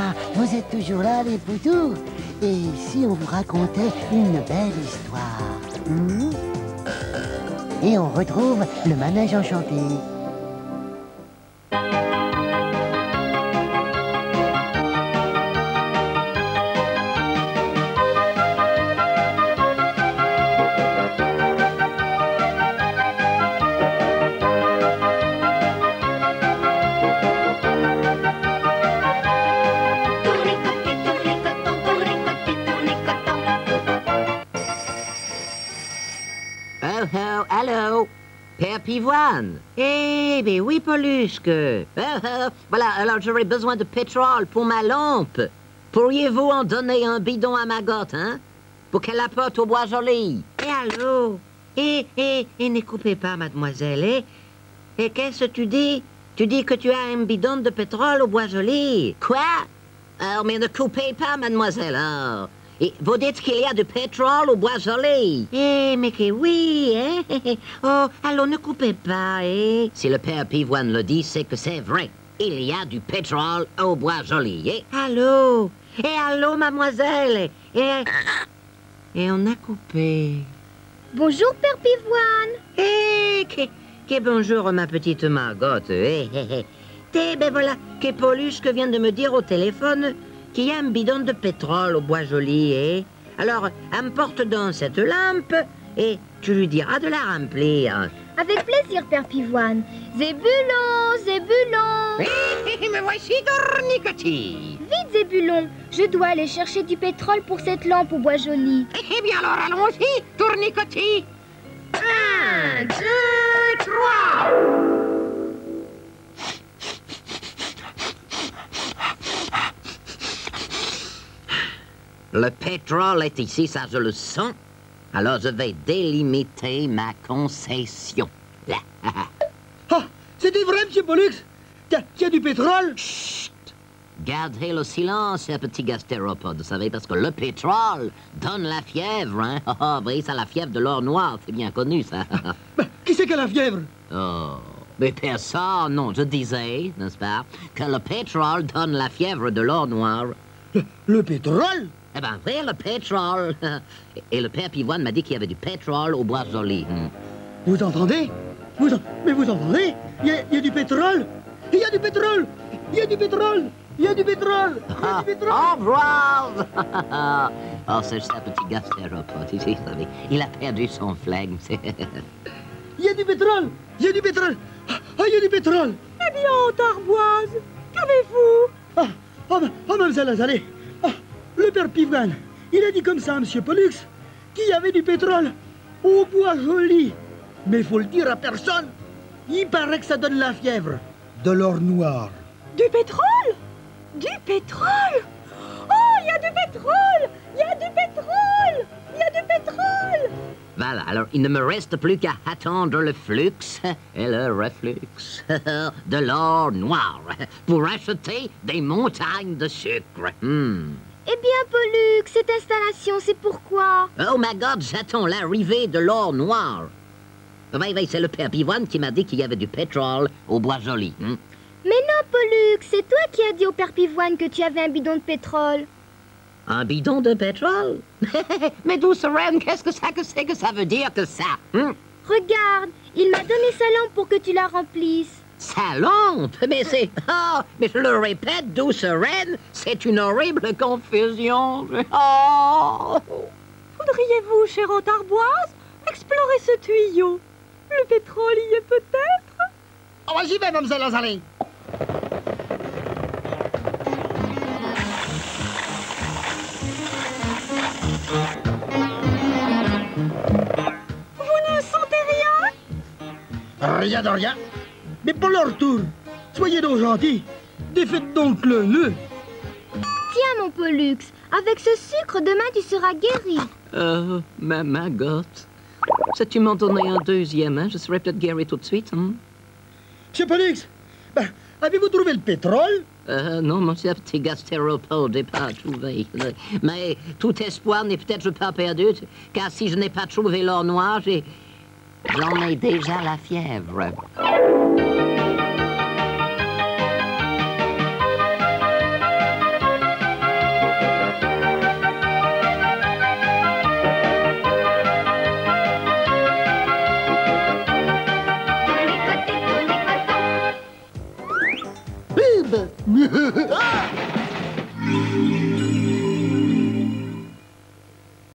Ah, vous êtes toujours là, les poutous Et si on vous racontait une belle histoire hmm? Et on retrouve le manège enchanté. Pivoine. Eh bien oui, Paulusque oh, Voilà, alors j'aurais besoin de pétrole pour ma lampe. Pourriez-vous en donner un bidon à ma gotte, hein? Pour qu'elle apporte au bois joli. Et allô? Et, et, et ne coupez pas, mademoiselle, eh. Et qu'est-ce que tu dis? Tu dis que tu as un bidon de pétrole au bois joli. Quoi? Oh, mais ne coupez pas, mademoiselle, oh. Et vous dites qu'il y a du pétrole au bois joli. Eh, mais que oui, hein? Oh, alors ne coupez pas, eh? Si le père Pivoine le dit, c'est que c'est vrai. Il y a du pétrole au bois joli, eh? Allô? Et allô, mademoiselle? Et... Et on a coupé. Bonjour, Père Pivoine. Eh, que, que bonjour, ma petite Margot. Eh, eh, eh. Eh, ben voilà, que Paulusque vient de me dire au téléphone qu'il y a un bidon de pétrole au bois joli, eh? Alors, emporte donc cette lampe et tu lui diras de la remplir. Avec plaisir, Père Pivoine. Zébulon, Zébulon. Eh, me voici, Tournicotti. Vite, Zébulon. Je dois aller chercher du pétrole pour cette lampe au bois joli. Eh bien alors, allons-y, Tournicotti. Un, deux, trois. Le pétrole est ici, ça je le sens. Alors je vais délimiter ma concession. Là. Ah, c'était vrai, monsieur Pollux Tiens, du pétrole Chut! Gardez le silence, petit gastéropode, vous savez, parce que le pétrole donne la fièvre, hein? Ah, ah, oui, ça, la fièvre de l'or noir, c'est bien connu, ça. Ben, Qui c'est qui a la fièvre? Oh, mais personne, non, je disais, n'est-ce pas, que le pétrole donne la fièvre de l'or noir. Le, le pétrole? Eh ben, oui, le pétrole. Et le père Pivoine m'a dit qu'il y avait du pétrole au bois joli. Hmm. Vous entendez? Vous en- Mais vous entendez? Il y, a- il y a du pétrole? Il y a du pétrole? Il y a du pétrole? Il y a du pétrole? Il y a Ah, du pétrole? au revoir! oh, c'est ça, petit gastéropode, ici, vous savez. Il a perdu son flegme. Il y a du pétrole? Il y a du pétrole? Ah, ah, il y a du pétrole? Eh bien, Tarboise, qu'avez-vous? Ah, oh, oh, mademoiselle Azalée Ah, Le père Pivoine, il a dit comme ça à monsieur Pollux qu'il y avait du pétrole au bois joli. Mais il faut le dire à personne. Il paraît que ça donne la fièvre. De l'or noir. Du pétrole? Du pétrole? Oh, il y a du pétrole Il y a du pétrole Voilà, alors il ne me reste plus qu'à attendre le flux et le reflux de l'or noir pour acheter des montagnes de sucre. Hmm. Eh bien, Pollux, cette installation, c'est pourquoi? Oh my God, j'attends l'arrivée de l'or noir. Oui, oui, c'est le père Pivoine qui m'a dit qu'il y avait du pétrole au bois joli. hmm. Mais non, Pollux, c'est toi qui as dit au Père Pivoine que tu avais un bidon de pétrole. Un bidon de pétrole Mais douce reine, qu'est-ce que ça que c'est que ça veut dire que ça? Hmm? Regarde, il m'a donné sa lampe pour que tu la remplisses. Sa lampe? Mais c'est... Oh, mais je le répète, douce reine, c'est une horrible confusion. Oh Voudriez-vous, chère Tarboise, explorer ce tuyau? Le pétrole y est peut-être? Oh, j'y vais, mademoiselle Azalée. Rien de rien. Mais pour leur tour, soyez donc gentils. Défaites donc le nœud. Tiens, mon Pollux, avec ce sucre, demain tu seras guéri. Oh, ma magotte. Si tu m'en donnais un deuxième, hein, je serais peut-être guéri tout de suite. Hein? Monsieur Pollux, ben, avez-vous trouvé le pétrole? Euh, non, mon cher petit gastéropode n'est pas trouvé. Mais tout espoir n'est peut-être pas perdu, car si je n'ai pas trouvé l'or noir, j'ai... J'en ai déjà la fièvre.